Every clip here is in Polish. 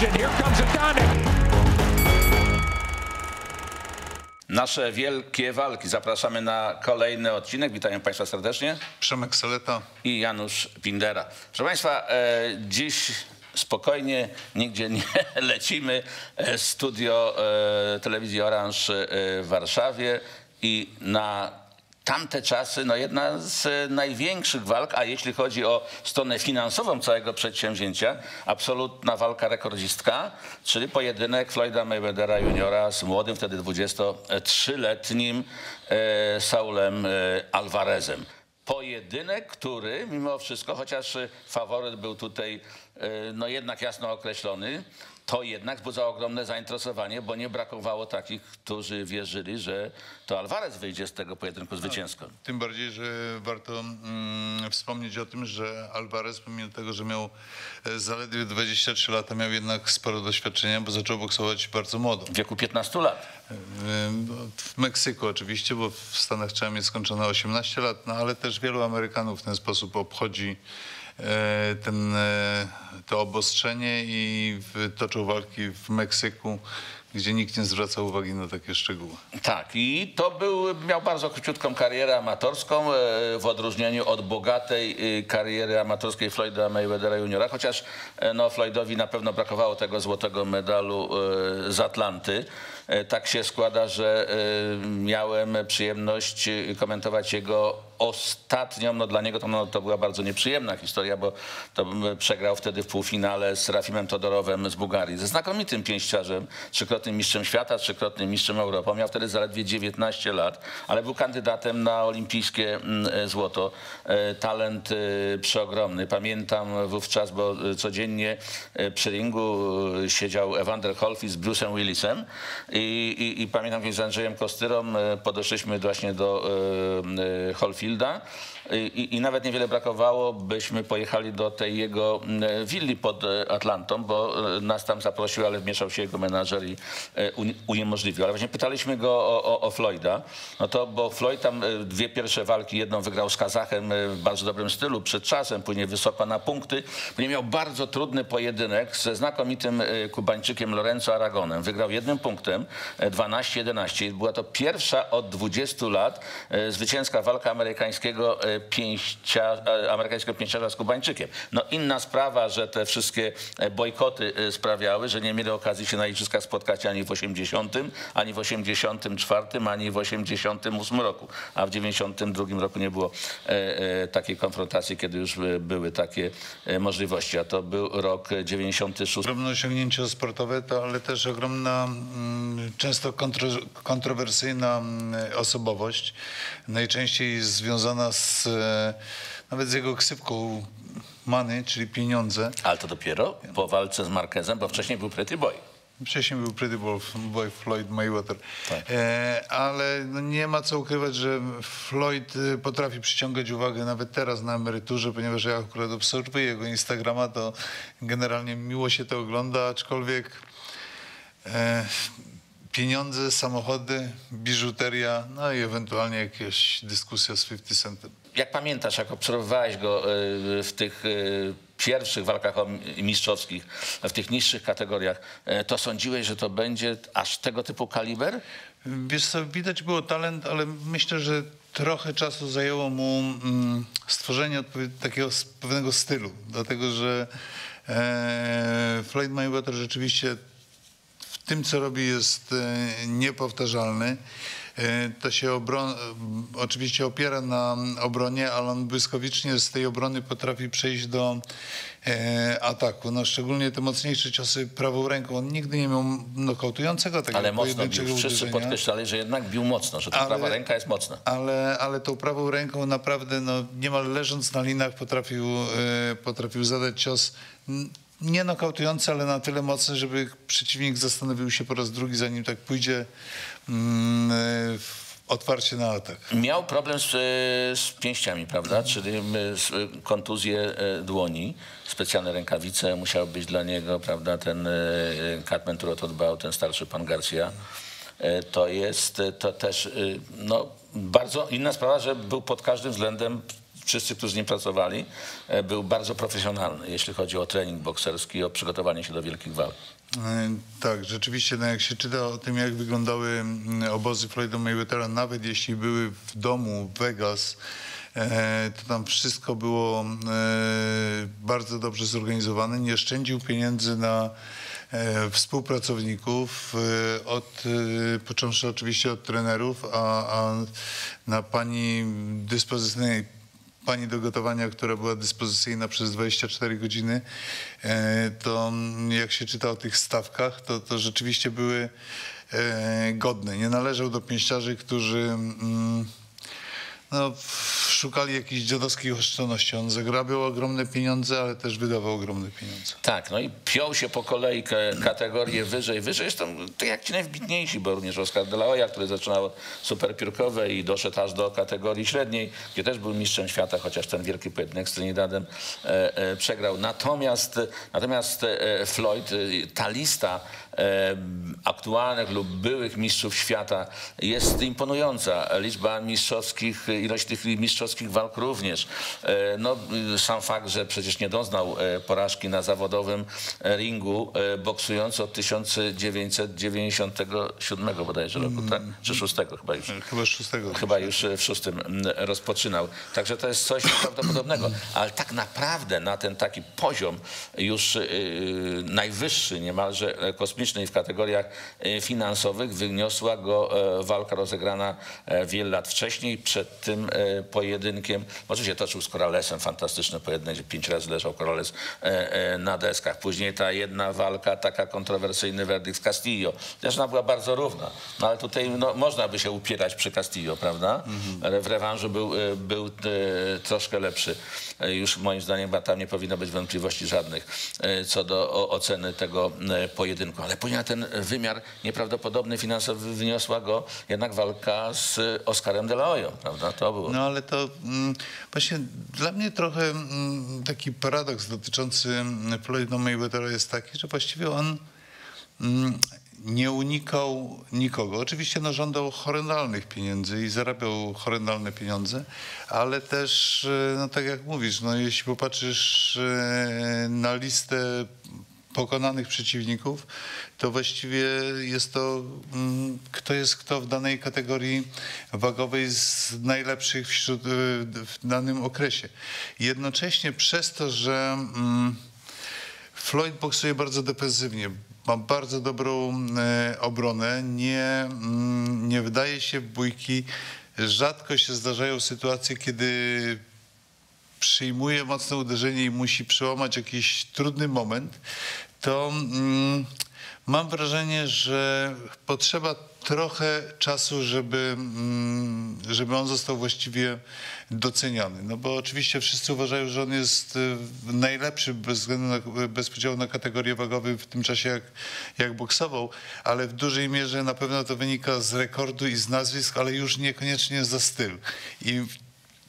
decision. Here comes Adonic. Nasze wielkie walki. Zapraszamy na kolejny odcinek. Witam Państwa serdecznie. Przemek Seleta. I Janusz Pindera. Proszę Państwa, e, dziś spokojnie, nigdzie nie lecimy. E, studio e, telewizji Orange w Warszawie i na tamte czasy no jedna z największych walk, a jeśli chodzi o stronę finansową całego przedsięwzięcia, absolutna walka rekordzistka, czyli pojedynek Floyda Mayweathera juniora z młodym, wtedy 23-letnim e, Saulem e, Alvarezem. Pojedynek, który mimo wszystko, chociaż faworyt był tutaj e, no jednak jasno określony, to jednak wzbudzało ogromne zainteresowanie, bo nie brakowało takich, którzy wierzyli, że to Alvarez wyjdzie z tego pojedynku zwycięsko. Tym bardziej, że warto mm, wspomnieć o tym, że Alvarez, pomimo tego, że miał e, zaledwie 23 lata, miał jednak sporo doświadczenia, bo zaczął boksować bardzo młodo. W wieku 15 lat. E, w Meksyku oczywiście, bo w Stanach trzeba mieć skończone 18 lat, no ale też wielu Amerykanów w ten sposób obchodzi e, ten, to obostrzenie i toczą walki w Meksyku gdzie nikt nie zwraca uwagi na takie szczegóły. Tak, i to był, miał bardzo króciutką karierę amatorską, e, w odróżnieniu od bogatej e, kariery amatorskiej Floyda Mayweathera juniora, chociaż e, no, Floydowi na pewno brakowało tego złotego medalu z Atlanty. Tak się składa, że miałem przyjemność komentować jego ostatnią, no dla niego to, no, to była bardzo nieprzyjemna historia, bo to przegrał wtedy w półfinale z Rafimem Todorowem z Bułgarii, ze znakomitym pięściarzem, trzykrotnym mistrzem świata, trzykrotnym mistrzem Europy. Miał wtedy zaledwie 19 lat, ale był kandydatem na olimpijskie mm, złoto. E, talent e, przeogromny. Pamiętam wówczas, bo codziennie e, przy ringu siedział Evander Holyfield z Bruce'em Willisem i, i, i pamiętam, kiedy z Andrzejem Kostyrą podeszliśmy właśnie do Holyfield Fielda i, i, nawet niewiele brakowało, byśmy pojechali do tej jego mm, willi pod e, Atlantą, bo e, nas tam zaprosił, ale wmieszał się jego menadżer i e, uniemożliwił. Ale właśnie pytaliśmy go o, o, o, Floyda, no to bo Floyd tam dwie pierwsze walki, jedną wygrał z Kazachem w bardzo dobrym stylu, przed czasem, później wysoko na punkty, później miał bardzo trudny pojedynek ze znakomitym Kubańczykiem Lorenzo Aragonem. Wygrał jednym punktem, 12-11. Była to pierwsza od 20 lat zwycięska walka amerykańskiego pięścia, e, amerykańskiego pięściarza z Kubańczykiem. No inna sprawa, że te wszystkie e, bojkoty e, sprawiały, że nie mieli okazji się na igrzyskach spotkać ani w 80, ani w 84, ani w 88 roku, a w 92 roku nie było takiej konfrontacji, kiedy już były takie możliwości, a to był rok 96. Ogromne osiągnięcie sportowe, to ale też ogromna, mm, często kontro, kontrowersyjna mm, osobowość, najczęściej związana z nawet z jego ksywką money, czyli pieniądze. Ale to dopiero po walce z Marquezem, bo wcześniej był Pretty Boy. Wcześniej był Pretty Boy Floyd Mayweather. Tak. E, ale no nie ma co ukrywać, że Floyd e, potrafi przyciągać uwagę nawet teraz na emeryturze, ponieważ ja akurat obserwuję jego Instagrama, to generalnie miło się to ogląda, aczkolwiek e, pieniądze, samochody, biżuteria, no i ewentualnie jakaś dyskusja z 50 Centem jak pamiętasz, jak obserwowałeś go e, w tych e, pierwszych walkach mistrzowskich, w tych niższych kategoriach, e, to sądziłeś, że to będzie aż tego typu kaliber? Wiesz co, widać było talent, ale myślę, że trochę czasu zajęło mu mm, stworzenie takiego pewnego stylu, dlatego że Floyd Mayweather rzeczywiście w tym, co robi jest niepowtarzalny. E, to się obron, oczywiście opiera na obronie, ale on błyskawicznie z tej obrony potrafi przejść do e, ataku. No, szczególnie te mocniejsze ciosy prawą ręką. On nigdy nie miał nokautującego takiego Ale mocno bił. Wszyscy uderzenia. podkreślali, że jednak bił mocno, że ta ale, prawa ręka jest mocna. Ale, ale tą prawą ręką naprawdę no, niemal leżąc na linach potrafił, e, potrafił zadać cios nie nokautujący, ale na tyle mocny, żeby przeciwnik zastanowił się po raz drugi, zanim tak pójdzie otwarcie na atak. Miał problem z, z pięściami, prawda? Czyli kontuzję e, dłoni, specjalne rękawice musiały być dla niego, prawda? Ten Catman, który to dbał, ten starszy pan Garcia. E, to jest to też no, bardzo inna sprawa, że był pod każdym względem wszyscy, którzy z nim pracowali, e, był bardzo profesjonalny, jeśli chodzi o trening bokserski i o przygotowanie się do wielkich walk. E, Tak, rzeczywiście, no jak się czyta o tym, jak wyglądały mm, obozy Floyda Mayweathera, nawet jeśli były w domu w Vegas, e, to tam wszystko było bardzo dobrze zorganizowane. Nie szczędził pieniędzy na współpracowników, od, począwszy oczywiście od trenerów, a, a na pani dyspozycyjnej pani do gotowania, która była dyspozycyjna przez 24 godziny, e, to jak się czyta o tych stawkach, to, to rzeczywiście były e, godne. Nie należał do pięściarzy, którzy mm, no, szukali jakichś dziadowskich oszczędności. On zagrabiał ogromne pieniądze, ale też wydawał ogromne pieniądze. Tak, no i piął się po kolei kategorie wyżej, wyżej. Zresztą tak jak ci najwybitniejsi, bo również Oskar de la Hoya, który zaczynał od superpiórkowej i doszedł aż do kategorii średniej, gdzie też był mistrzem świata, chociaż ten wielki pojedynek z Trinidadem e, e, przegrał. Natomiast, natomiast e, Floyd, e, ta lista e, aktualnych lub byłych mistrzów świata jest imponująca. Liczba mistrzowskich, ilość tych mistrzowskich walk również. E, No, sam fakt, że przecież nie doznał e, porażki na zawodowym e, ringu, boksując od 1997 bodajże roku, tak? Czy 6 chyba już. Chyba. Chyba już w szóstym mm, rozpoczynał. Także to jest coś nieprawdopodobnego. Ale tak naprawdę na ten taki poziom już najwyższy niemalże e, kosmiczny w kategoriach e, finansowych wyniosła go e, walka rozegrana e, wiele lat wcześniej, przed tym pojedynkiem. Oczywiście toczył z Corralesem fantastyczny pojedynek, gdzie pięć razy leżał Corrales e, na deskach. Później ta jedna walka, taka kontrowersyjny werdykt z Castillo. Chociaż ona była bardzo równa. No ale tutaj no, można by się upierać przy Castillo, prawda? Ale w rewanżu był, był troszkę lepszy. E, Już moim zdaniem tam nie powinno być wątpliwości żadnych e, co do oceny tego e, pojedynku. Ale na ten wymiar nieprawdopodobny finansowy wyniosła go jednak walka z Oscarem de la Hoyą, prawda? To było. No ale to mm, właśnie dla mnie trochę mm, taki paradoks dotyczący Floyda Mayweathera jest taki, że właściwie on mm, nie unikał nikogo. Oczywiście no, żądał horrendalnych pieniędzy i zarabiał horrendalne pieniądze, ale też, e, no tak jak mówisz, no, jeśli popatrzysz e, na listę pokonanych przeciwników, to właściwie jest to, mm, kto jest kto w danej kategorii wagowej z najlepszych wśród, y, w danym okresie. Jednocześnie przez to, że mm, Floyd boksuje bardzo defensywnie, ma bardzo dobrą e, obronę, nie, mm, nie wdaje się w bójki. Rzadko się zdarzają sytuacje, kiedy przyjmuje mocne uderzenie i musi przełamać jakiś trudny moment, to mm, mam wrażenie, że potrzeba trochę czasu, żeby, mm, żeby on został właściwie doceniony. No bo oczywiście wszyscy uważają, że on jest y, najlepszy bez względu na, bez podziału na kategorie wagowe w tym czasie, jak, jak boksował, ale w dużej mierze na pewno to wynika z rekordu i z nazwisk, ale już niekoniecznie za styl. I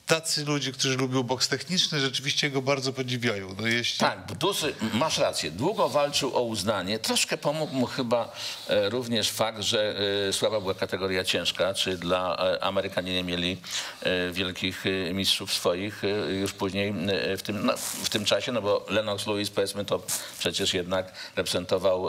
tacy ludzie, którzy lubią boks techniczny, rzeczywiście go bardzo podziwiają. No jeśli... Tak, Dusy, masz rację. Długo walczył o uznanie. Troszkę pomógł mu chyba e, również fakt, że e, słaba była kategoria ciężka, czy dla e, Amerykanie nie mieli wielkich mistrzów swoich już później w tym, no, w tym czasie, no bo Lennox Lewis powiedzmy to przecież jednak reprezentował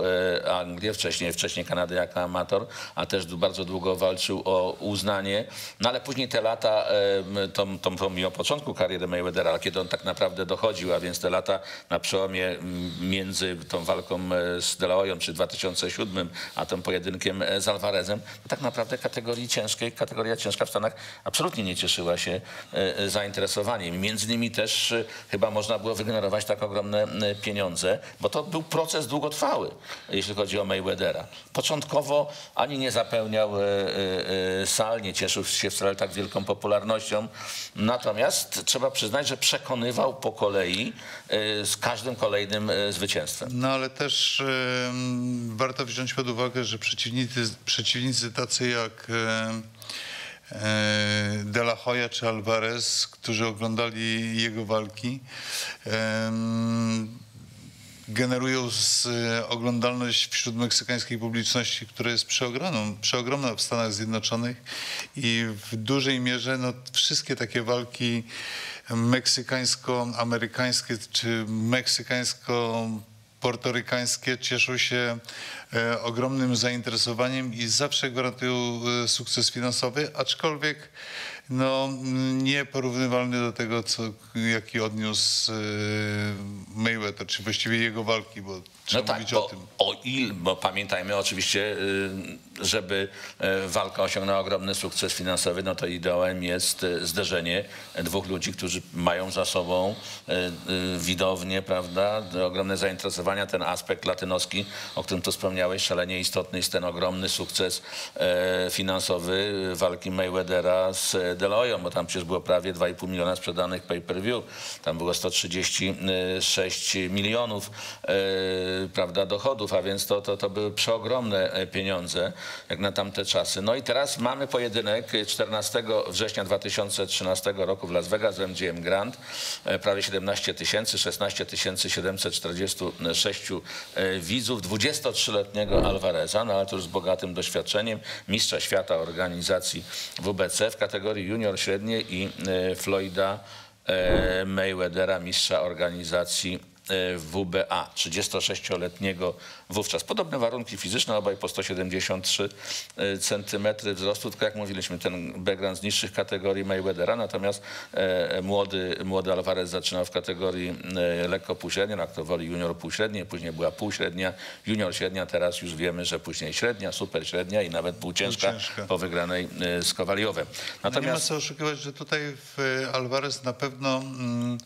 Anglię, wcześniej, wcześniej Kanadę jako amator, a też bardzo długo walczył o uznanie. No ale później te lata, e, tą, tą pomimo początku kariery Mayweathera, kiedy on tak naprawdę dochodził, a więc te lata na przełomie między tą walką e, z De La Hoyą, czy 2007, a tym pojedynkiem e, z Alvarezem, to tak naprawdę kategorii ciężkiej, kategoria ciężka w Stanach absolutnie nie cieszyła się e, zainteresowaniem. Między innymi też chyba można było wygenerować tak ogromne pieniądze, bo to był proces długotrwały, jeśli chodzi o Mayweathera. Początkowo ani nie zapełniał sal, nie cieszył się wcale tak wielką popularnością. Natomiast trzeba przyznać, że przekonywał po kolei e, z każdym kolejnym e, zwycięstwem. No ale też warto wziąć pod uwagę, że przeciwnicy, przeciwnicy tacy jak e, De La Hoya czy Alvarez, którzy oglądali jego walki, generują z, e, oglądalność wśród meksykańskiej publiczności, która jest przeogromną, przeogromna w Stanach Zjednoczonych i w dużej mierze no, wszystkie takie walki meksykańsko-amerykańskie czy meksykańsko-portorykańskie cieszą się e, ogromnym zainteresowaniem i zawsze gwarantują e, sukces finansowy, aczkolwiek no, nieporównywalny do tego, co, jaki odniósł e, Mayweather, czy właściwie jego walki, bo trzeba No tak, mówić o tym. o il, bo pamiętajmy oczywiście, y, żeby y, walka osiągnęła ogromny sukces finansowy, no to ideałem jest y, zderzenie dwóch ludzi, którzy mają za sobą y, widownię, prawda, ogromne zainteresowania, ten aspekt latynoski, o którym tu wspomniałeś, szalenie istotny jest ten ogromny sukces e, finansowy walki Mayweathera z De Loyą, bo tam przecież było prawie 2,5 miliona sprzedanych pay-per-view, tam było 136 milionów e, prawda, dochodów, a więc to, to, to były przeogromne e, pieniądze jak na tamte czasy. No i teraz mamy pojedynek 14 września 2013 roku w Las Vegas w MGM Grand. E, Prawie 17 tysięcy, 16 746 e, widzów, 23-letniego Alvareza, no ale to już z bogatym doświadczeniem, mistrza świata organizacji WBC w kategorii junior średniej i e, Floyda Mayweathera, mistrza organizacji WBA, 36-letniego wówczas. Podobne warunki fizyczne, obaj po 173 cm wzrostu, tylko jak mówiliśmy, ten background z niższych kategorii Mayweathera, natomiast e, młody, młody Alvarez zaczynał w kategorii e, lekko półśrednia, na kto woli junior półśredniej, później była półśrednia, junior średnia, teraz już wiemy, że później średnia, super średnia i nawet półciężka, Półciężka. po wygranej e, z Kowaliowem. No nie ma Natomiast co oszukiwać, że tutaj w Alvarez na pewno mm,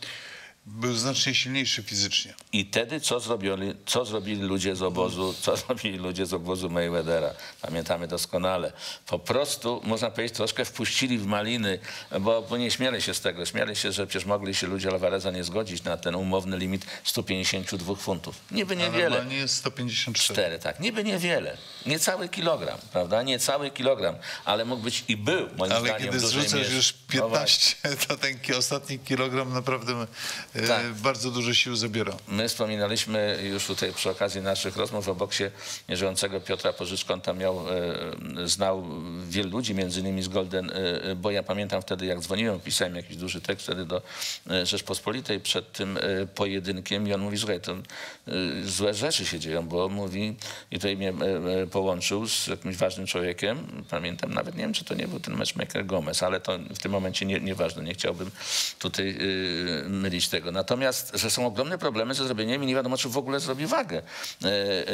był znacznie silniejszy fizycznie. I wtedy co zrobili, co zrobili ludzie z obozu, co zrobili ludzie z obozu Mayweathera? Pamiętamy doskonale. Po prostu, można powiedzieć, troszkę wpuścili w maliny, bo, bo nie śmieli się z tego. Śmieli się, że przecież mogli się ludzie Alvareza nie zgodzić na ten umowny limit 152 funtów. Niby niewiele. normalnie jest 154. Cztery, tak. Niby niewiele. Niecały kilogram, prawda? Niecały kilogram. Ale mógł być i był, moim Ale zdaniem, kiedy w dużej zrzucasz już No właśnie. 15, to ten ostatni kilogram naprawdę e, Tak. bardzo dużo sił zabiera. My wspominaliśmy już tutaj przy okazji naszych rozmów o boksie nieżyjącego Piotra Pożyczka. On tam miał, e, znał wielu ludzi, między innymi z Golden, e, bo ja pamiętam wtedy, jak dzwoniłem, pisałem jakiś duży tekst wtedy do e, Rzeczpospolitej przed tym e, pojedynkiem i on mówi, słuchaj, to e, złe rzeczy się dzieją, bo mówi, i tutaj mnie e, e, połączył z jakimś ważnym człowiekiem, pamiętam, nawet nie wiem, czy to nie był ten matchmaker Gomez, ale to w tym momencie nie, nieważne, nie chciałbym tutaj e, mylić tego. Natomiast, że są ogromne problemy ze zrobieniem i nie wiadomo, czy w ogóle zrobi wagę e,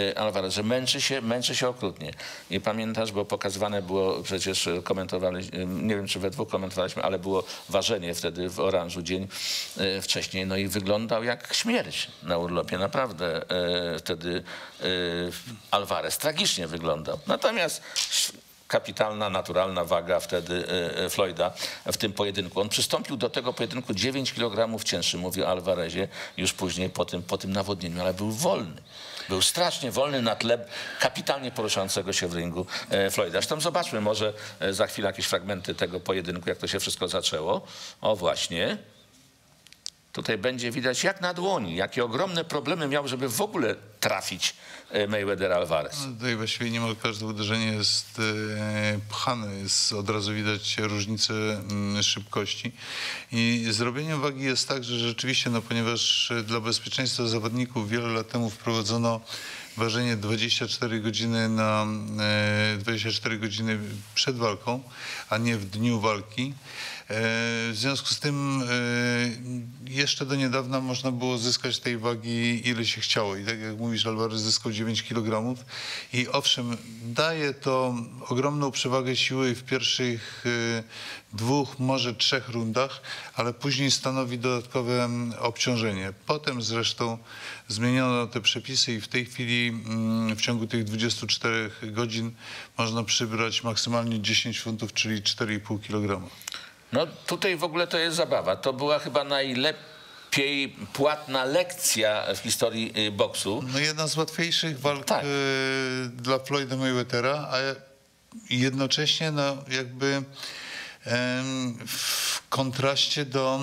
e, Alvarez, że męczy się, męczy się okrutnie. I pamiętasz, bo pokazywane było, przecież e, komentowali, e, nie wiem, czy we dwóch komentowaliśmy, ale było ważenie wtedy w oranżu dzień wcześniej, no i wyglądał jak śmierć na urlopie, naprawdę wtedy Alvarez tragicznie wyglądał. Natomiast kapitalna, naturalna waga wtedy e, e, Floyda w tym pojedynku. On przystąpił do tego pojedynku 9 kg cięższy, mówi o Alvarezie, już później po tym, po tym nawodnieniu, ale był wolny. Był strasznie wolny na tle kapitalnie poruszającego się w ringu e, Floyda. Zresztą zobaczmy może za chwilę jakieś fragmenty tego pojedynku, jak to się wszystko zaczęło. O właśnie. Tutaj będzie widać jak na dłoni, jakie ogromne problemy miał, żeby w ogóle trafić e, Mayweather Alvarez. No, Tutaj właściwie niemal każde uderzenie jest e, pchane, jest od razu widać różnicę mm, szybkości. I zrobienie wagi jest tak, że rzeczywiście, no, ponieważ e, dla bezpieczeństwa zawodników wiele lat temu wprowadzono ważenie 24 godziny na e, 24 godziny przed walką, a nie w dniu walki. E, W związku z tym e, jeszcze do niedawna można było zyskać tej wagi ile się chciało. I tak jak mówisz, Alvarez zyskał 9 kg. I owszem, daje to ogromną przewagę siły w pierwszych e, dwóch, może trzech rundach, ale później stanowi dodatkowe obciążenie. Potem zresztą zmieniono te przepisy i w tej chwili mm, w ciągu tych 24 godzin można przybrać maksymalnie 10 funtów, czyli 4,5 kg. No tutaj w ogóle to jest zabawa. To była chyba najlepiej płatna lekcja w historii y, boksu. No jedna z łatwiejszych walk Tak. e, dla Floyda Mayweathera, a jednocześnie no jakby w kontraście do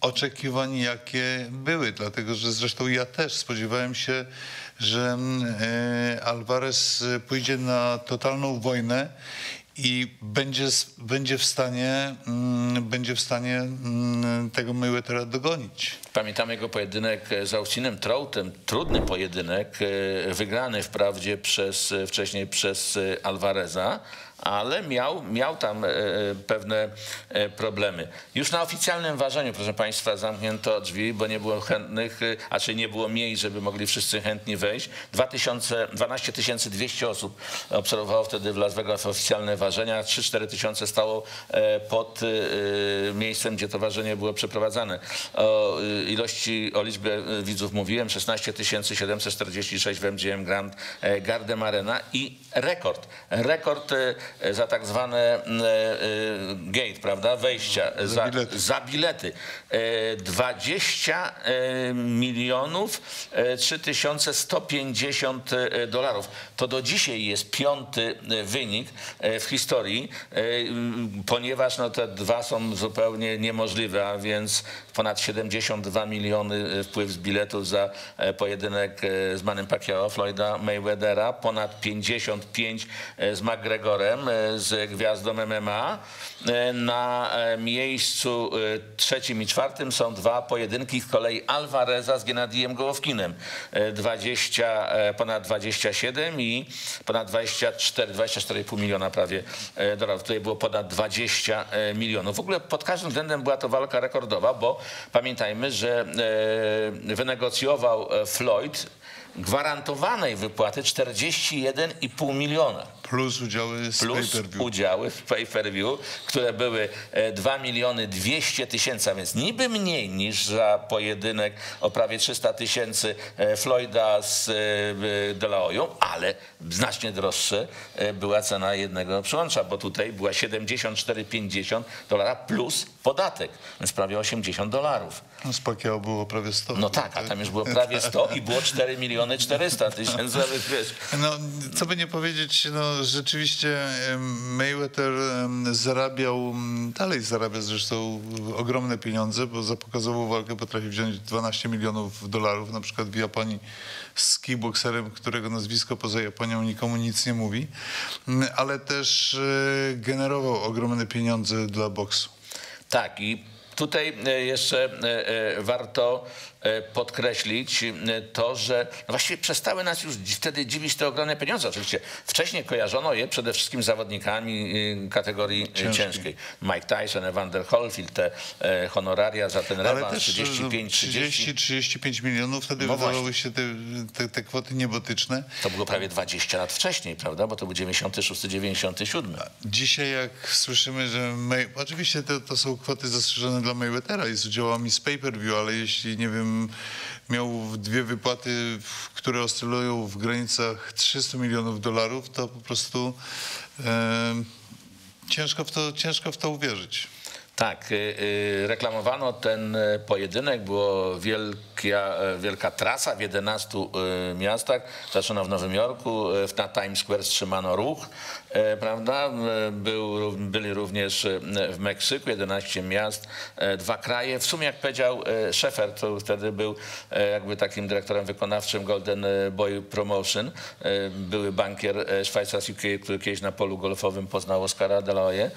oczekiwań, jakie były, dlatego że zresztą ja też spodziewałem się, że mm, e, Alvarez pójdzie na totalną wojnę i będzie, będzie w stanie, mm, będzie w stanie mm, tego Mayweathera dogonić. Pamiętamy jego pojedynek z Austinem Troutem, trudny pojedynek, e, wygrany wprawdzie przez, e, wcześniej przez e, Alvareza, ale miał, miał tam e, pewne e, problemy. Już na oficjalnym ważeniu, proszę Państwa, zamknięto drzwi, bo nie było chętnych, e, a czy nie było miejsc, żeby mogli wszyscy chętni wejść. 2000, 12 200 osób obserwowało wtedy w Las Vegas oficjalne ważenia, 3-4 tysiące stało e, pod e, miejscem, gdzie to ważenie było przeprowadzane. O e, ilości, o liczbie e, widzów mówiłem, 16 746 w MGM Grand e, Garden Arena i rekord, rekord e, za tak zwane e, e, gate, prawda, wejścia, za, bilety. za bilety. E, 20 e, milionów e, 3150 e, dolarów. To do dzisiaj jest piąty e, wynik e, w historii, e, ponieważ no, te dwa są zupełnie niemożliwe, a więc ponad 72 miliony e, wpływ z biletów za e, pojedynek e, z Manem Pacquiao, Floyda Mayweathera, ponad 55 e, z McGregorem, e, z gwiazdą MMA. E, Na e, miejscu trzecim i czwartym są dwa pojedynki z kolei Alvareza z Gennadijem Gołowkinem. E, 20, e, ponad 27 i ponad 24, 24,5 miliona prawie dolarów. Tutaj było ponad 20 e, milionów. W ogóle pod każdym względem była to walka rekordowa, bo pamiętajmy, że wynegocjował Floyd gwarantowanej wypłaty 41,5 miliona Plus udziały z plus pay-per-view. udziały w pay-per-view, które były e, 2 miliony 200 tysięcy, a więc niby mniej niż za pojedynek o prawie 300 tysięcy e, Floyda z e, De La Hoyą, ale znacznie droższe e, była cena jednego przyłącza, bo tutaj była 74,50 dolara plus podatek, więc prawie 80 dolarów. No, z Pacquiao było prawie 100. No tak, a tam już było prawie 100 i było 4 miliony 400 tysięcy, ale wiesz, No, co by nie powiedzieć, no rzeczywiście Mayweather zarabiał, dalej zarabia zresztą ogromne pieniądze, bo za pokazową walkę potrafi wziąć 12 milionów dolarów, na przykład w Japonii z kickboxerem, którego nazwisko poza Japonią nikomu nic nie mówi, ale też e, generował ogromne pieniądze dla boksu. Tak, i tutaj e, jeszcze e, e, warto podkreślić e, to, że no właściwie przestały nas już wtedy dziwić te ogromne pieniądze. Oczywiście wcześniej kojarzono je przede wszystkim zawodnikami e, kategorii e, Ciężkiej. Mike Tyson, Evander Holyfield, te e, honoraria za ten rewanż też 35, 30. 30-35 milionów, wtedy No wydawały się te, te, te kwoty niebotyczne. To było prawie 20 lat wcześniej, prawda? Bo to był 96, 97. Dzisiaj jak słyszymy, że May... oczywiście to, to są kwoty zastrzeżone dla Mayweathera i z udziałami z pay-per-view, ale jeśli, nie wiem, miał dwie wypłaty, które oscylują w granicach 300 milionów dolarów, to po prostu em, ciężko, w to, ciężko w to uwierzyć. Tak, y, y, reklamowano ten y, pojedynek, było wielka, y, wielka trasa w 11 y, miastach. Zaczęto w Nowym Jorku, na Times Square wstrzymano ruch, prawda? Y, Był, byli również y, w Meksyku, 11 miast, y, dwa kraje. W sumie, jak powiedział Szefer, to wtedy był jakby takim dyrektorem wykonawczym Golden Boy Promotion, były bankier szwajcarski, który kiedyś na polu golfowym poznał Oscara de la Hoya.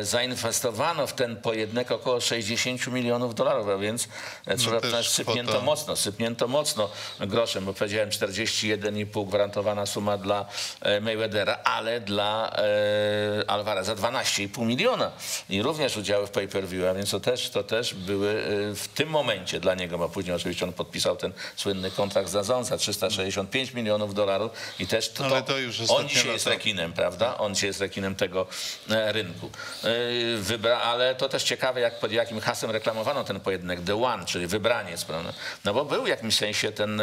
Y, Zainwestowano w ten pojedynek około 60 milionów dolarów, a więc e, trzeba też przyznać, sypnięto kwota. mocno, sypnięto mocno groszem, bo powiedziałem 41,5 gwarantowana suma dla e, Mayweathera, ale dla e, Alvareza 12,5 miliona i również udziały w pay-per-view, a więc to też, to też były e, w tym momencie dla niego, bo później oczywiście on podpisał ten słynny kontrakt za za 365 milionów dolarów i też to, Ale to już on dzisiaj jest rekinem, prawda? On dzisiaj jest rekinem tego e, rynku. E, Wybra, ale to też ciekawe, jak pod jakim hasłem reklamowano ten pojedynek The One, czyli wybraniec, prawda? No bo był w jakimś sensie ten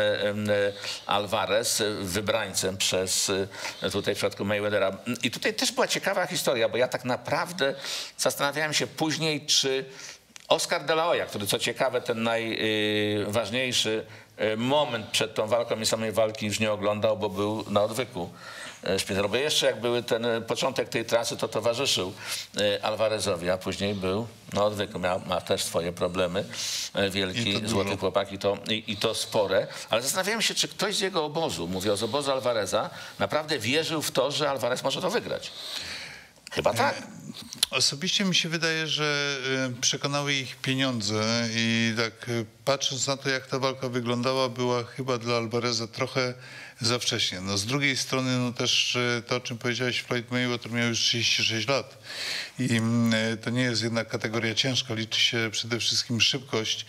Alvarez wybrańcem przez tutaj w przypadku Mayweathera. I tutaj też była ciekawa historia, bo ja tak naprawdę zastanawiałem się później, czy Oscar de la Hoya, który co ciekawe ten najważniejszy e, moment przed tą walką i samej walki już nie oglądał, bo był na odwyku e, szpitalu. Bo jeszcze jak były ten e, początek tej trasy, to towarzyszył e, Alvarezowi, a później był na odwyku. Miał, ma też swoje problemy. e, Wielki, złoty chłopak i to, i, i to spore. Ale zastanawiałem się, czy ktoś z jego obozu, mówię o z obozu Alvareza, naprawdę wierzył w to, że Alvarez może to wygrać. Chyba tak. Osobiście mi się wydaje, że y, przekonały ich pieniądze i tak y, patrząc na to, jak ta walka wyglądała, była chyba dla Alvareza trochę za wcześnie. No, z drugiej strony no też to, o czym powiedziałeś, Floyd Mayweather miał już 36 lat i mm, to nie jest jednak kategoria ciężka, liczy się przede wszystkim szybkość,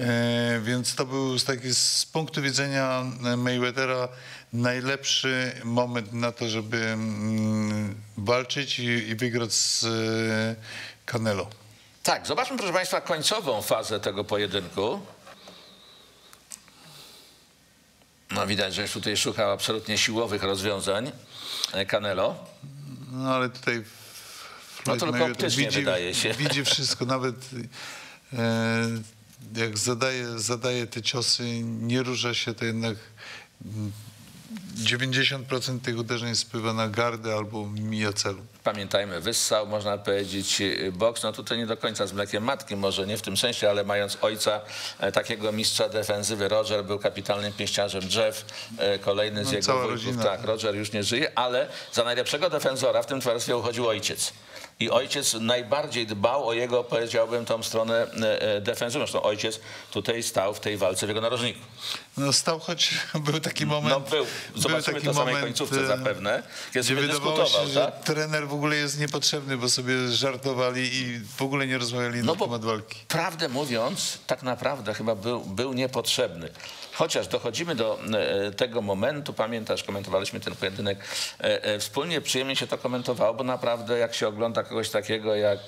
E, więc to był z, taki, z punktu widzenia Mayweathera najlepszy moment na to, żeby mm, walczyć i, wygrać z e, Canelo. Tak, zobaczmy proszę Państwa końcową fazę tego pojedynku. No widać, że tutaj szukał absolutnie siłowych rozwiązań e, Canelo. No ale tutaj No tylko Mayweather optycznie wydaje się. widzi wszystko, nawet e, jak zadaje, zadaje te ciosy, nie rusza się, to jednak 90% tych uderzeń spływa na gardę albo mija celu. Pamiętajmy, wyssał, można powiedzieć, boks. No tutaj nie do końca z mlekiem matki, może nie w tym sensie, ale mając ojca, e, takiego mistrza defensywy, Roger był kapitalnym pięściarzem Jeff, e, kolejny z No, jego wujków. rodzina. Tak, Roger już nie żyje, ale za najlepszego defensora w tym towarzystwie uchodził ojciec. I ojciec najbardziej dbał o jego, powiedziałbym, tą stronę e, defensywną. Zresztą ojciec tutaj stał w tej walce w jego narożniku. No stał, choć był taki moment. No był, zobaczymy taki to w samej moment, końcówce e, zapewne, Gdzie wydawało się, że tak? trener w ogóle jest niepotrzebny, bo sobie żartowali i w ogóle nie rozmawiali No na bo temat walki. prawdę mówiąc, tak naprawdę chyba był, był niepotrzebny. Chociaż dochodzimy do e, tego momentu, pamiętasz, komentowaliśmy ten pojedynek, e, wspólnie przyjemnie się to komentowało, bo naprawdę jak się ogląda kogoś takiego, jak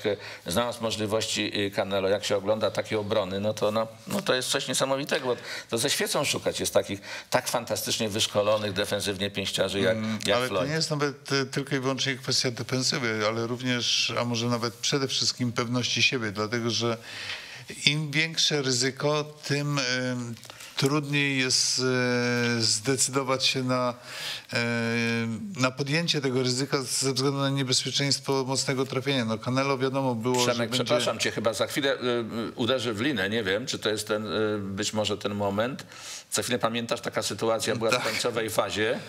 znalazł możliwości e, Canelo, jak się ogląda takie obrony, no to, no, no to jest coś niesamowitego, bo to ze świecą szukać jest takich tak fantastycznie wyszkolonych defensywnie pięściarzy jak, jak Mm, Ale to Floyd. nie jest nawet e, tylko i wyłącznie kwestia defensywy, ale również, a może nawet przede wszystkim pewności siebie, dlatego że im większe ryzyko, tym e, trudniej jest e, zdecydować się na, na podjęcie tego ryzyka ze względu na niebezpieczeństwo mocnego trafienia. No Canelo wiadomo było, że Przemek, będzie... przepraszam cię, chyba za chwilę y, y, uderzy w linę, nie wiem, czy to jest ten, y, być może ten moment. Za chwilę pamiętasz, taka sytuacja była w Tak. końcowej fazie,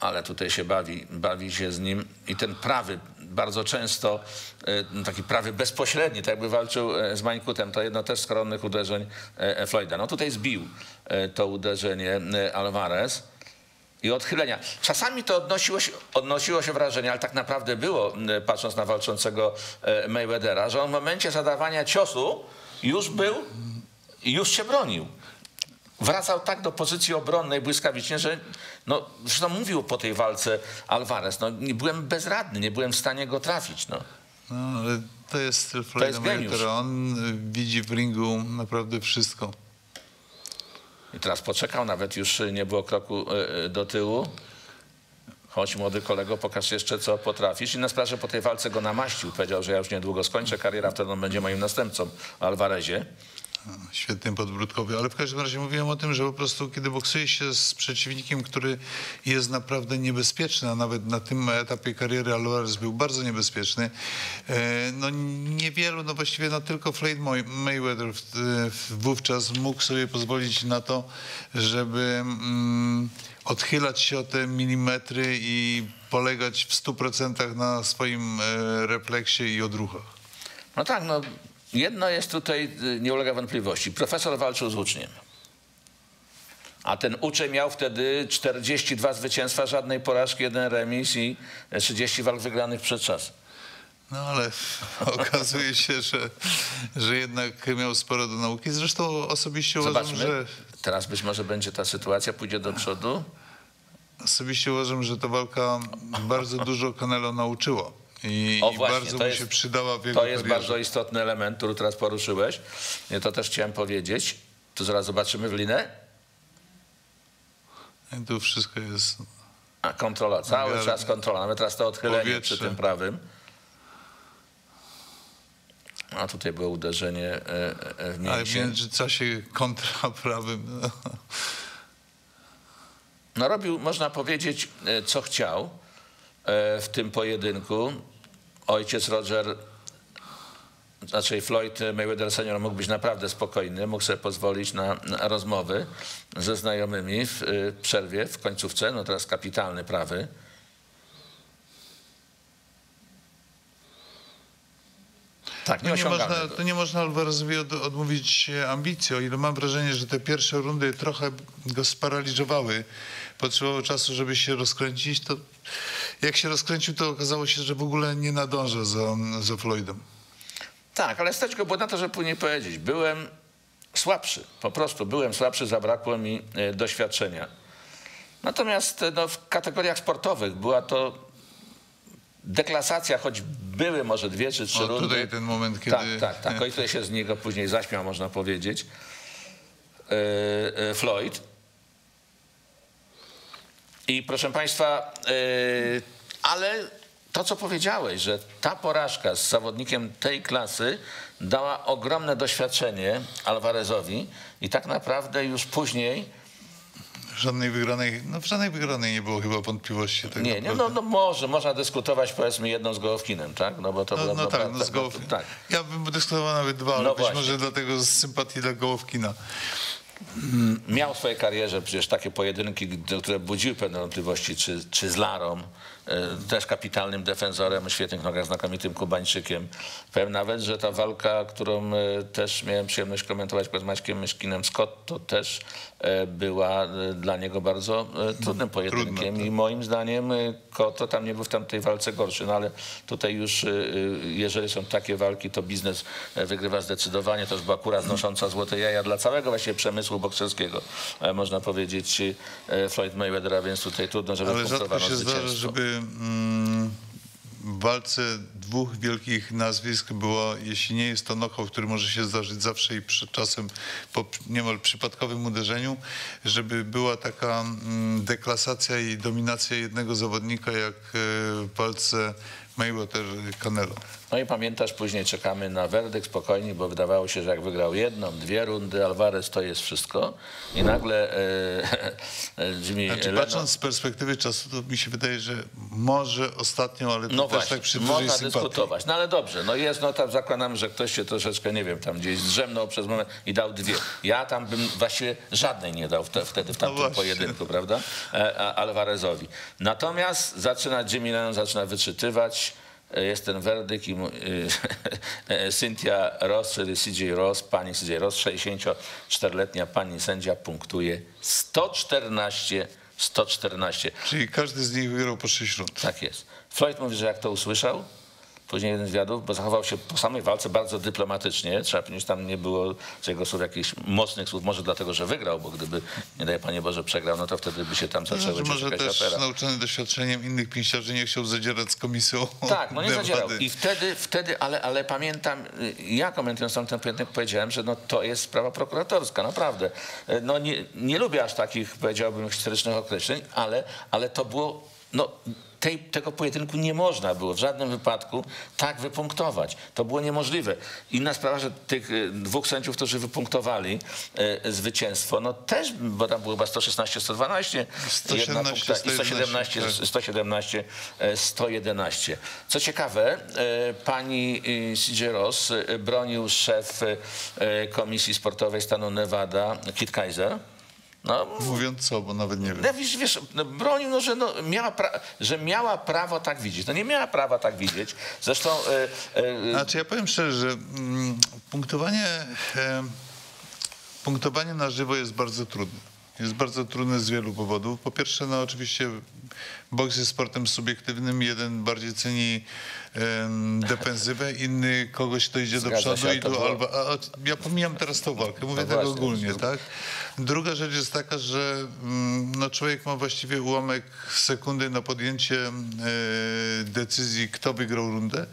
ale tutaj się bawi, bawi się z nim i ten prawy, bardzo często y, no taki prawy bezpośredni, tak jakby walczył y, z Mańkutem, to jedno też z koronnych uderzeń y, Floyda. No tutaj zbił to uderzenie Alvarez i odchylenia. Czasami to odnosiło się, odnosiło się wrażenie, ale tak naprawdę było, patrząc na walczącego e, Mayweathera, że on w momencie zadawania ciosu już był, już się bronił. Wracał tak do pozycji obronnej błyskawicznie, że no, zresztą mówił po tej walce Alvarez, no, nie byłem bezradny, nie byłem w stanie go trafić. No. No, ale to jest styl Floyda. Mayweathera. On y, widzi w ringu naprawdę wszystko. I teraz poczekał, nawet już nie było kroku e, e, do tyłu. Chodź młody kolego, pokaż jeszcze co potrafisz. I na sprawę po tej walce go namaścił. Powiedział, że ja już niedługo skończę karierę, a wtedy on będzie moim następcą w Alvarezie. Świetny podbródkowy, ale w każdym razie mówiłem o tym, że po prostu kiedy boksuje się z przeciwnikiem, który jest naprawdę niebezpieczny, a nawet na tym etapie kariery Alvarez był bardzo niebezpieczny, e, no niewielu, no właściwie no tylko Floyd May- Mayweather wówczas mógł sobie pozwolić na to, żeby mm, odchylać się o te milimetry i polegać w 100% na swoim e, refleksie i odruchach. No tak, no jedno jest tutaj, y, nie ulega wątpliwości. Profesor walczył z uczniem. A ten uczeń miał wtedy 42 zwycięstwa, żadnej porażki, jeden remis i 30 walk wygranych przed czasem. No ale okazuje się, że, że jednak miał sporo do nauki. Zresztą osobiście uważam, Zobaczmy. że Teraz być może będzie ta sytuacja, pójdzie do przodu. osobiście uważam, że ta walka bardzo dużo Canelo nauczyła. I, O i właśnie, bardzo to mu jest- się przydała w jego To jest karierze. bardzo istotny element, który teraz poruszyłeś. To też chciałem powiedzieć. Tu zaraz zobaczymy w linę. I tu wszystko jest. A kontrola, cały czas kontrola. Nawet teraz to odchylenie Powietrze. przy tym prawym. A tutaj było uderzenie e, e, w Ale w międzyczasie kontra prawym. No. Robił, można powiedzieć, e, co chciał e, w tym pojedynku. Ojciec Roger, znaczy Floyd Mayweather senior mógł być naprawdę spokojny, mógł sobie pozwolić na, na rozmowy ze znajomymi w e, przerwie, w końcówce. No teraz kapitalny prawy. Tak, to, nie nieosiągalny można, to nie można Alvarezowi od, odmówić e, ambicji, o ile mam wrażenie, że te pierwsze rundy trochę go sparaliżowały. Potrzebowało czasu, żeby się rozkręcić, to jak się rozkręcił, to okazało się, że w ogóle nie nadąża za, za Floydem. Tak, ale stać go było na to, żeby później powiedzieć, byłem słabszy, po prostu byłem słabszy, zabrakło mi e, doświadczenia. Natomiast e, no, w kategoriach sportowych była to deklasacja, choć były może dwie czy trzy O, rundy. tutaj ten moment, kiedy... Tak, tak, tak. Się z niego później zaśmiał, można powiedzieć. E, e, Floyd. I proszę Państwa, e, ale to, co powiedziałeś, że ta porażka z zawodnikiem tej klasy dała ogromne doświadczenie Alvarezowi i tak naprawdę już później Żadnej wygranej, no w żadnej wygranej nie było chyba wątpliwości. Tak nie, nie, no, no może, można dyskutować powiedzmy jedną z Gołowkinem, tak? No bo to No, no tak, no z Gołów... tak. Ja bym dyskutował nawet dwa, ale No być właśnie. może dlatego z sympatii dla Gołowkina. Miał w swojej karierze przecież takie pojedynki, które budziły pewne wątpliwości, czy, czy z Larą, e, też kapitalnym defensorem, świetnych nogach, znakomitym Kubańczykiem. Powiem nawet, że ta walka, którą e, też miałem przyjemność komentować z Maćkiem Myszkinem Scott, to też była e, dla niego bardzo e, trudnym pojedynkiem Trudno, i moim zdaniem e, Koto tam nie był w tamtej walce gorszy, no ale tutaj już e, e, jeżeli są takie walki, to biznes e, wygrywa zdecydowanie, to już była kura znosząca złote jaja dla całego właściwie przemysłu bokserskiego, e, można powiedzieć, e, Floyd Mayweathera, więc tutaj trudno, żeby Ale rzadko się zdarza, żeby mm, w walce dwóch wielkich nazwisk było, jeśli nie jest to knockout, który może się zdarzyć zawsze i przed czasem po niemal przypadkowym uderzeniu, żeby była taka mm, deklasacja i dominacja jednego zawodnika jak e, w walce Mayweather-Canelo. No i pamiętasz, później czekamy na werdykt spokojnie, bo wydawało się, że jak wygrał jedną, dwie rundy, Alvarez to jest wszystko i nagle e, e, Jimmy Znaczy, Leno... patrząc z perspektywy czasu, to mi się wydaje, że może ostatnio, ale to No też właśnie, tak przy można dyskutować. No ale dobrze, no jest, no tam zakładam, że ktoś się troszeczkę, nie wiem, tam gdzieś zdrzemnął przez moment i dał dwie. Ja tam bym właściwie żadnej nie dał wte- wtedy w tamtym właśnie. pojedynku, prawda? E, Alvarezowi. Natomiast zaczyna Jimmy Lennon zaczyna wyczytywać, e, jest ten werdykt i mu- e, Cynthia Ross, czyli CJ Ross, pani CJ Ross, 64-letnia pani sędzia punktuje 114, 114. Czyli każdy z nich wygrał po 6 rund. Tak jest. Floyd mówi, że jak to usłyszał, później jeden z wywiadów, bo zachował się po samej walce bardzo dyplomatycznie, trzeba powiedzieć, tam nie było z jego słów jakichś mocnych słów, może dlatego, że wygrał, bo gdyby, nie daj Panie Boże, przegrał, no to wtedy by się tam zaczęły Znaczy, dziać może też afera. nauczony doświadczeniem innych pięściarzy nie chciał zadzierać z komisją. Tak, no nie Nevady. zadzierał. I wtedy, wtedy ale, ale pamiętam, y, ja komentując tamten pojedynek powiedziałem, że no to jest sprawa prokuratorska, naprawdę. Y, No nie, nie lubię aż takich, powiedziałbym, historycznych określeń, ale, ale to było, no tej, tego pojedynku nie można było w żadnym wypadku tak wypunktować. To było niemożliwe. Inna sprawa, że tych y, dwóch sędziów, którzy wypunktowali y, zwycięstwo, no też, bo tam było chyba 116-112, jedna 117, punkta i 117, 111, 117, e, 111. Co ciekawe, e, pani e, Ross e, bronił szef e, Komisji Sportowej stanu Nevada, Kit Kaiser. No, Mówiąc co, bo nawet nie wiem. no wiesz, wiesz no, bronił, no, że, no, miała że miała prawo tak widzieć. No nie miała prawa tak widzieć. Zresztą e, e, Znaczy ja powiem szczerze, że mm, punktowanie, e, punktowanie na żywo jest bardzo trudne. Jest bardzo trudne z wielu powodów. Po pierwsze, no oczywiście boks jest sportem subiektywnym. Jeden bardziej ceni em, defensywę, inny kogoś, kto idzie Zgadza do przodu się, i było- albo... Ja pomijam teraz tą walkę, mówię No tak ogólnie, tak? Druga rzecz jest taka, że mm, no, człowiek ma właściwie ułamek sekundy na podjęcie e, decyzji, kto wygrał rundę.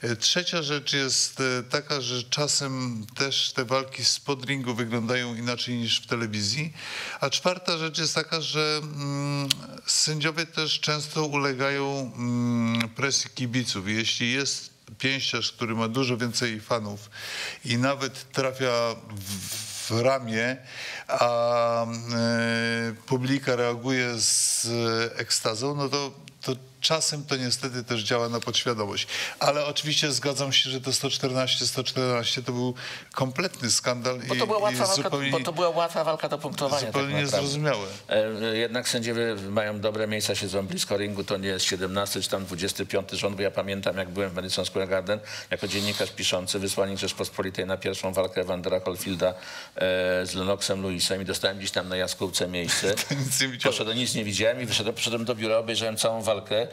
E, Trzecia rzecz jest e, taka, że czasem też te walki z podringu wyglądają inaczej niż w telewizji. A czwarta rzecz jest taka, że mm, sędziowie też często ulegają mm, presji kibiców. Jeśli jest pięściarz, który ma dużo więcej fanów i nawet trafia w, w ramię, a e, publika reaguje z e, ekstazą, no to to czasem to niestety też działa na podświadomość. Ale oczywiście zgadzam się, że to 114-114 to był kompletny skandal Bo to była i, łatwa, i walka, zupełnie, bo to była łatwa walka do punktowania. zupełnie tak niezrozumiałe. E, Jednak sędziowie mają dobre miejsca, siedzą blisko ringu, to nie jest 17 czy tam 25 rząd, bo ja pamiętam jak byłem w Madison Square Garden jako dziennikarz piszący, wysłannik Rzeczpospolitej na pierwszą walkę Wandera Holfielda e, z Lennoxem Lewisem i dostałem gdzieś tam na jaskółce miejsce. Nic nie widziałem. Poszedłem, nic nie widziałem i wyszedłem, poszedłem do biura, obejrzałem całą walkę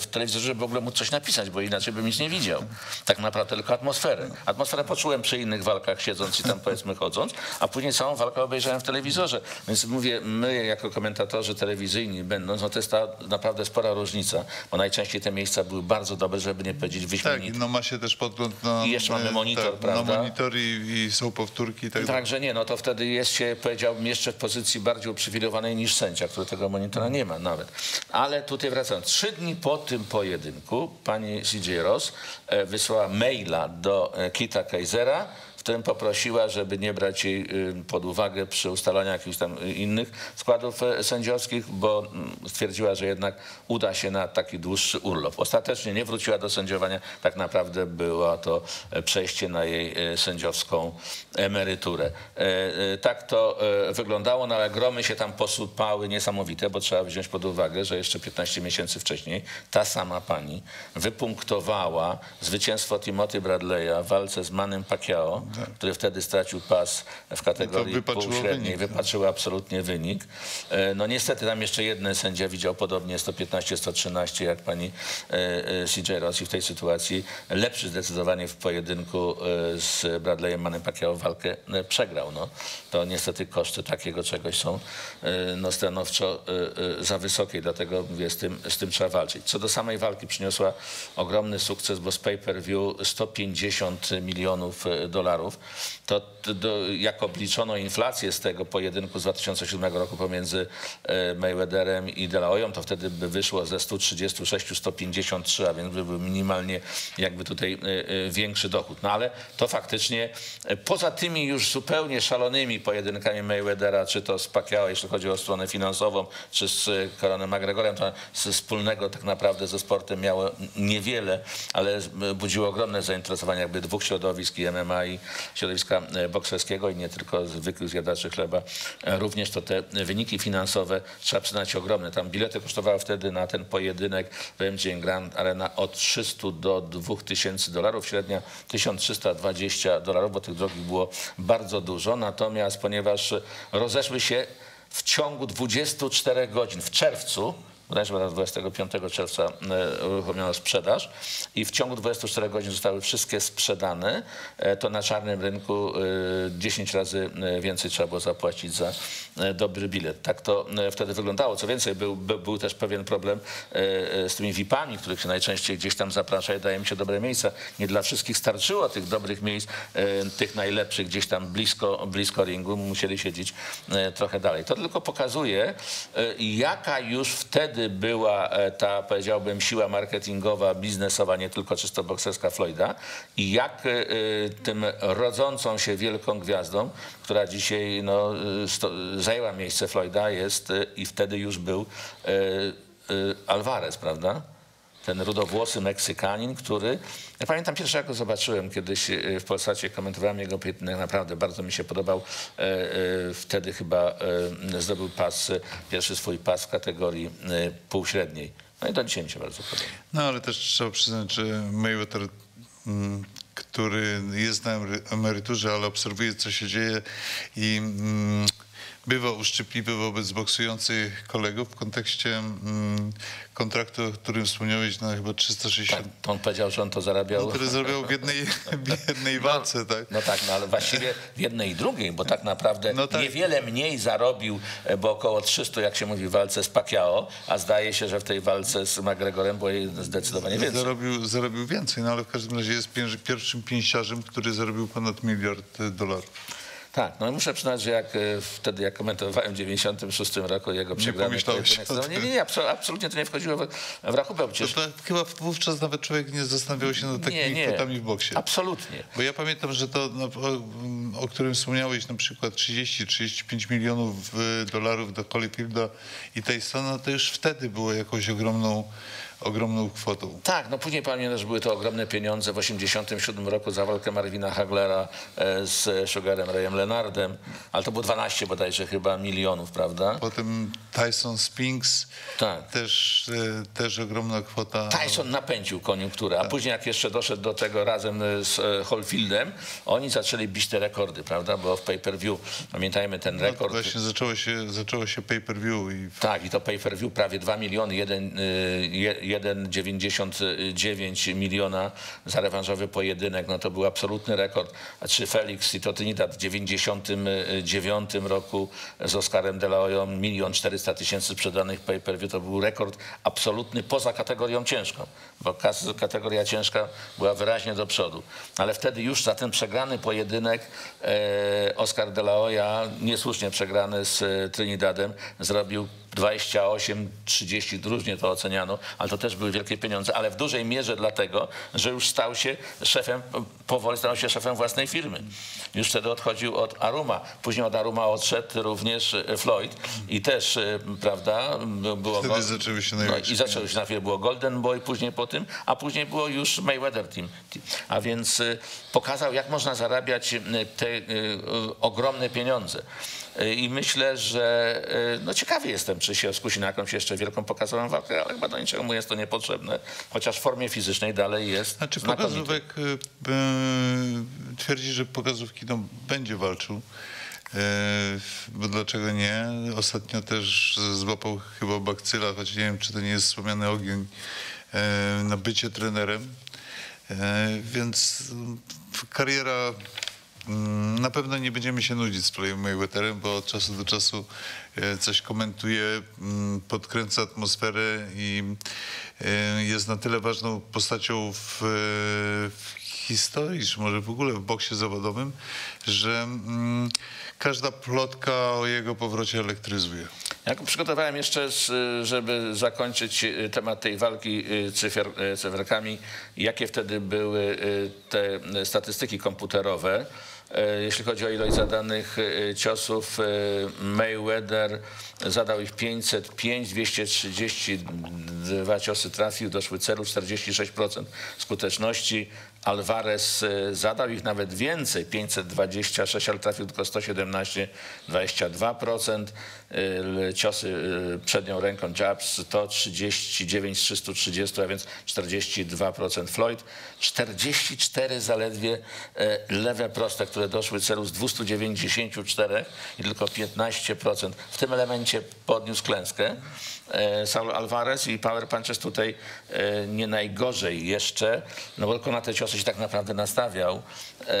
w telewizorze, żeby w ogóle móc coś napisać, bo inaczej bym nic nie widział. Tak naprawdę tylko atmosferę. Atmosferę poczułem przy innych walkach siedząc i tam powiedzmy chodząc, a później całą walkę obejrzałem w telewizorze. Więc mówię, my jako komentatorzy telewizyjni będąc, no to jest ta naprawdę spora różnica, bo najczęściej te miejsca były bardzo dobre, żeby nie powiedzieć Tak, wyśmienite. no ma się też podgląd na... I jeszcze mamy e, monitor, tak, prawda? Na monitor i, i są powtórki tak. Także nie, no to wtedy jest się, powiedziałbym, jeszcze w pozycji bardziej uprzywilejowanej niż sędzia, który tego monitora nie ma nawet. Ale tutaj wracam. Trzy dni po tym pojedynku pani CJ Ross e, wysłała maila do e, Kita Kaisera, w którym poprosiła, żeby nie brać jej y, pod uwagę przy ustalaniu jakichś tam y, innych składów e, sędziowskich, bo mm, stwierdziła, że jednak uda się na taki dłuższy urlop. Ostatecznie nie wróciła do sędziowania, tak naprawdę było to e, przejście na jej e, sędziowską emeryturę. Tak to wyglądało, no ale gromy się tam posupały niesamowite, bo trzeba wziąć pod uwagę, że jeszcze 15 miesięcy wcześniej ta sama pani wypunktowała zwycięstwo Timothy Bradley'a w walce z Manem Pacquiao, który wtedy stracił pas w kategorii wypaczyło półśredniej, absolutnie wynik. E, No niestety tam jeszcze jeden sędzia widział podobnie 115-113 jak pani e, e, CJ Ross i w tej sytuacji lepszy zdecydowanie w pojedynku z Bradleyem Manem Pacquiao walkę przegrał. No. To niestety koszty takiego czegoś są no, stanowczo za wysokie, dlatego mówię, z tym, z tym trzeba walczyć. Co do samej walki przyniosła ogromny sukces, bo z pay-per-view 150 milionów e, dolarów. To jak obliczono inflację z tego pojedynku z 2007 roku pomiędzy e, Mayweatherem i De La Hoyą, to wtedy by wyszło ze 136 153, a więc by był minimalnie jakby tutaj e, e, większy dochód. No ale to faktycznie poza tymi już zupełnie szalonymi pojedynkami Mayweathera, czy to z Pacquiao, jeśli chodzi o stronę finansową, czy z Corenem McGregorem, to wspólnego tak naprawdę ze sportem miało niewiele, ale budziło ogromne zainteresowanie jakby dwóch środowisk i MMA i środowiska e, bokserskiego i nie tylko zwykłych zjadaczy chleba. E, Również to te wyniki finansowe trzeba przyznać ogromne. Tam bilety kosztowały wtedy na ten pojedynek w MGM Grand Arena od 300 do 2000 dolarów, średnia 1320 dolarów, bo tych drogich było bardzo dużo. Natomiast ponieważ rozeszły się w ciągu 24 godzin w czerwcu, bodajże chyba 25 czerwca e, uruchomiono sprzedaż i w ciągu 24 godzin zostały wszystkie sprzedane, e, to na czarnym rynku e, 10 razy e, więcej trzeba było zapłacić za dobry bilet. Tak to wtedy wyglądało. Co więcej, był, był, też pewien problem z tymi VIP-ami, których się najczęściej gdzieś tam zaprasza i daje mi się dobre miejsca. Nie dla wszystkich starczyło tych dobrych miejsc, tych najlepszych gdzieś tam blisko, blisko ringu, musieli siedzieć trochę dalej. To tylko pokazuje, jaka już wtedy była e, ta, powiedziałbym, siła marketingowa, biznesowa, nie tylko czysto bokserska Floyda i jak e, e, tym rodzącą się wielką gwiazdą, która dzisiaj no, zajęła miejsce Floyda jest i wtedy już był Alvarez, prawda? Ten rudowłosy Meksykanin, który, ja pamiętam pierwszy jak go zobaczyłem kiedyś e, w Polsacie, komentowałem jego pojedynek, naprawdę bardzo mi się podobał. E, e, Wtedy chyba zdobył pas, pierwszy swój pas w kategorii półśredniej. No i do dzisiaj mi się bardzo podoba. No ale też trzeba przyznać, że Mayweather, mm, który jest na emery- emeryturze, ale obserwuje, co się dzieje i mm, bywa uszczypliwy wobec boksujących kolegów w kontekście mm, kontraktu, o którym wspomniałeś, na chyba 360 Tak, on powiedział, że on to zarabiał. który zrobił w jednej, w jednej walce, tak? No tak, no ale właściwie w jednej i drugiej, bo tak naprawdę No tak. niewiele mniej zarobił, e, bo około 300, jak się mówi, w walce z Pacquiao, a zdaje się, że w tej walce z McGregorem było jej zdecydowanie więcej. Zarobił, zarobił więcej, no ale w każdym razie jest pier- pierwszym pięściarzem, który zarobił ponad miliard dolarów. Tak, no muszę przyznać, że jak e, wtedy, jak komentowałem w 96 roku jego to nie, nie, nie, abso- absolutnie to nie wchodziło w, w rachubę, To, przecież to chyba wówczas nawet człowiek nie zastanawiał się nad takimi kwotami w boksie. Absolutnie. Bo ja pamiętam, że to, no, o, o którym wspomniałeś, na przykład 30-35 milionów e, dolarów do Holyfielda i Tysona, to już wtedy było jakąś ogromną, ogromną kwotą. Tak, no później pamiętam, że były to ogromne pieniądze w 87 roku za walkę Marvina Haglera e, z Sugarem Rayem Lenardem, ale to było 12 bodajże chyba milionów, prawda? Potem Tyson Spinks, Tak. też, e, też ogromna kwota. Tyson napędził koniunkturę, a później jak jeszcze doszedł do tego razem e, z Holyfieldem, oni zaczęli bić te rekordy, prawda? Bo w pay-per-view, pamiętajmy ten No, rekord... właśnie zaczęło się, zaczęło się pay-per-view i Tak, i to pay-per-view prawie 2 miliony, jeden, y, je- 1,99 miliona za rewanżowy pojedynek, no to był absolutny rekord. A czy Felix i Trinidad w 99 roku z Oscarem De La Hoyą milion 400 tysięcy sprzedanych pay-per-view, to był rekord absolutny poza kategorią ciężką, bo kategoria ciężka była wyraźnie do przodu. Ale wtedy już za ten przegrany pojedynek e, Oscar De La Hoya, niesłusznie przegrany z e, Trinidadem, zrobił 28, 30, różnie to oceniano, ale to też były wielkie pieniądze, ale w dużej mierze dlatego, że już stał się szefem, powoli stał się szefem własnej firmy. Już wtedy odchodził od Aruma. Później od Aruma odszedł również e, Floyd i też, e, prawda, było Wtedy go- zaczęły się no, I zaczęło się na chwilę, było Golden Boy później po tym, a później było już Mayweather Team. A więc y, pokazał, jak można zarabiać te ogromne pieniądze. Y, I myślę, że y, no ciekawy jestem, czy się skusi na jakąś jeszcze wielką pokazową walkę, ale chyba do niczego mu jest to niepotrzebne, chociaż w formie fizycznej dalej jest Znaczy znakomity. pokazówek y, y, twierdzi, że pokazówki no, będzie walczył. Y, Bo dlaczego nie? Ostatnio też złapał chyba bakcyla, choć nie wiem, czy to nie jest wspomniany ogień y, na bycie trenerem. Więc y, kariera mm, na pewno nie będziemy się nudzić z Floydem Mayweatherem, bo od czasu do czasu e, coś komentuje, mm, podkręca atmosferę i e, jest na tyle ważną postacią w, e, w historii, czy może w ogóle w boksie zawodowym, że mm, każda plotka o jego powrocie elektryzuje. Ja przygotowałem jeszcze, żeby zakończyć temat tej walki cyfer, cyferkami, jakie wtedy były te statystyki komputerowe. Y, Jeśli chodzi o ilość zadanych y, ciosów, y, Mayweather zadał ich 505, 232 ciosy trafił, doszły celu 46% skuteczności. Alvarez zadał ich nawet więcej, 526, ale trafił tylko 117, 22%. Y, Ciosy y, przednią ręką jabs to 39 z 330, a więc 42%. Floyd 44 zaledwie y, lewe proste, które doszły celu z 294 i tylko 15%. W tym elemencie podniósł klęskę. E, Saul Alvarez i Power Punches tutaj e, nie najgorzej jeszcze, no bo tylko na te ciosy się tak naprawdę nastawiał. E,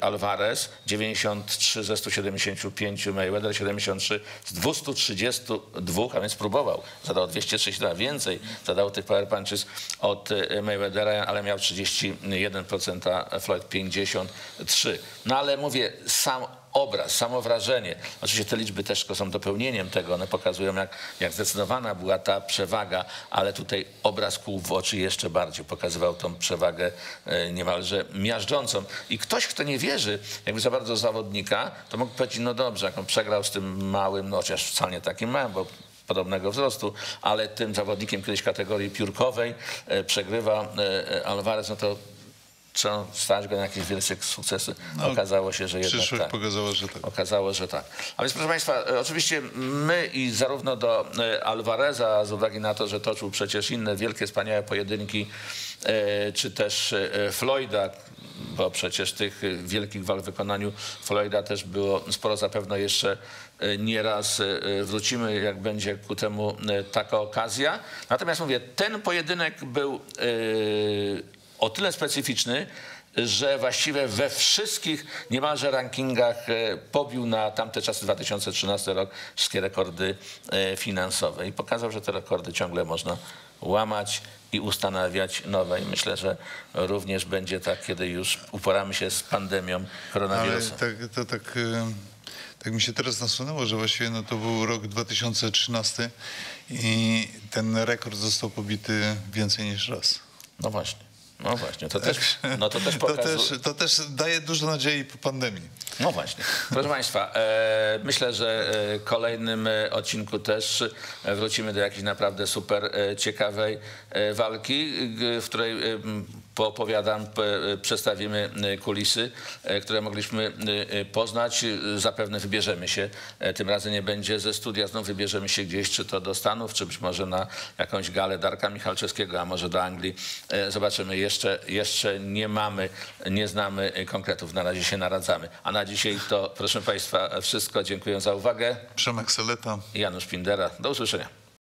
Alvarez 93 ze 175, Mayweather 73 z 232, a więc próbował. Zadał 232 więcej, zadał tych Power Punches od e, Mayweathera, ale miał 31%, a Floyd 53. No ale mówię, sam obraz, samo wrażenie. Oczywiście te liczby też są dopełnieniem tego, one pokazują jak, jak zdecydowana była ta przewaga, ale tutaj obraz kół w oczy jeszcze bardziej pokazywał tą przewagę e, niemalże miażdżącą. I ktoś, kto nie wierzy jakby za bardzo zawodnika, to mógł powiedzieć, no dobrze, jak on przegrał z tym małym, no chociaż wcale nie takim małym, bo podobnego wzrostu, ale tym zawodnikiem kiedyś kategorii piórkowej e, przegrywa e, Alvarez, no to trzeba stać go na jakieś wielkie sukcesy. Okazało się, że jednak tak. pokazała, że tak. Okazało, że tak. A więc proszę Państwa, e, oczywiście my i zarówno do e, Alvareza, z uwagi na to, że toczył przecież inne wielkie, wspaniałe pojedynki, e, czy też Floyda, bo przecież tych wielkich walk w wykonaniu Floyda też było sporo, zapewne jeszcze nieraz wrócimy, jak będzie ku temu taka okazja. Natomiast mówię, ten pojedynek był o tyle specyficzny, że właściwie we wszystkich niemalże rankingach e, pobił na tamte czasy 2013 rok wszystkie rekordy e, finansowe i pokazał, że te rekordy ciągle można łamać i ustanawiać nowe. I myślę, że również będzie tak, kiedy już uporamy się z pandemią Ale koronawirusa. tak, to tak, e, tak mi się teraz nasunęło, że właściwie no to był rok 2013 i ten rekord został pobity więcej niż raz. No właśnie. No właśnie, to też, no to też To pokazuje. też, to też daje dużo nadziei po pandemii. No właśnie. Proszę Państwa, e, myślę, że e, kolejnym e, odcinku też e, wrócimy do jakiejś naprawdę super ciekawej walki, w której e, poopowiadam, przedstawimy e, kulisy, e, które mogliśmy e, poznać. Zapewne wybierzemy się, tym razem nie będzie ze studia, znów wybierzemy się gdzieś, czy to do Stanów, czy być może na jakąś galę Darka Michalczewskiego, a może do Anglii. Zobaczymy. Jeszcze, jeszcze nie mamy, nie znamy konkretów. Na razie się naradzamy. A na dzisiaj to, proszę Państwa, wszystko. Dziękuję za uwagę. Przemek Seleta. Janusz Pindera. Do usłyszenia.